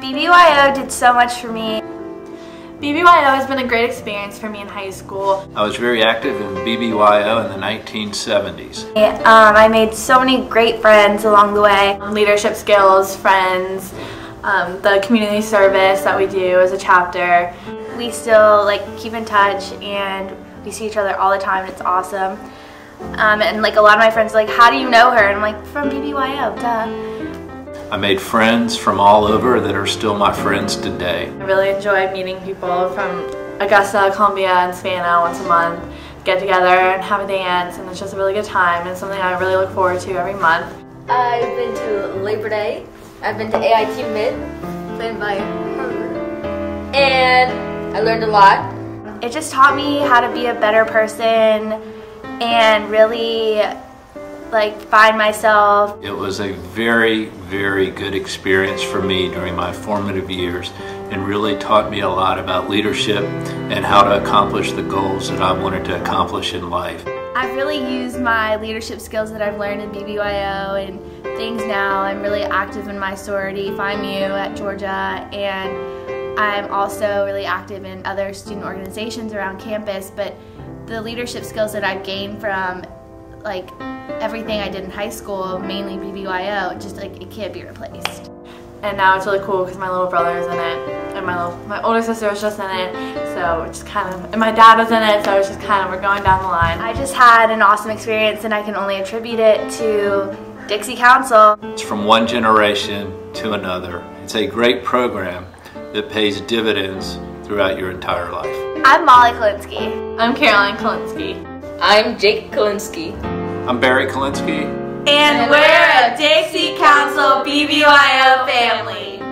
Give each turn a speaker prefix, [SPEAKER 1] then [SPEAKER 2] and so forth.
[SPEAKER 1] BBYO did so much for me.
[SPEAKER 2] BBYO has been a great experience for me in high school.
[SPEAKER 3] I was very active in BBYO in the 1970s.
[SPEAKER 1] Um, I made so many great friends along the way.
[SPEAKER 2] Leadership skills, friends, um, the community service that we do as a chapter.
[SPEAKER 1] We still like keep in touch and we see each other all the time and it's awesome. Um, and like a lot of my friends are like, how do you know her? And I'm like, from BBYO, duh.
[SPEAKER 3] I made friends from all over that are still my friends today.
[SPEAKER 2] I really enjoy meeting people from Augusta, Columbia, and Savannah once a month. Get together and have a dance, and it's just a really good time and something I really look forward to every month.
[SPEAKER 4] I've been to Labor Day. I've been to AIT Mid, played by her, and I learned a lot.
[SPEAKER 1] It just taught me how to be a better person and really like find myself.
[SPEAKER 3] It was a very, very good experience for me during my formative years and really taught me a lot about leadership and how to accomplish the goals that I wanted to accomplish in life.
[SPEAKER 1] I've really used my leadership skills that I've learned in BBYO and things now. I'm really active in my sorority, Phi Mu at Georgia, and I'm also really active in other student organizations around campus, but the leadership skills that I've gained from like everything I did in high school, mainly BBYO, just like it can't be replaced.
[SPEAKER 2] And now it's really cool because my little brother is in it, and my little, my older sister was just in it, so it's kind of, and my dad was in it, so it's just kind of, we're going down the line.
[SPEAKER 1] I just had an awesome experience and I can only attribute it to Dixie Council.
[SPEAKER 3] It's from one generation to another. It's a great program that pays dividends throughout your entire life.
[SPEAKER 1] I'm Molly Kalinsky.
[SPEAKER 2] I'm Caroline Kalinsky.
[SPEAKER 4] I'm Jake Kalinsky.
[SPEAKER 3] I'm Barry Kalinsky.
[SPEAKER 2] And we're a Dixie Council BBYO family.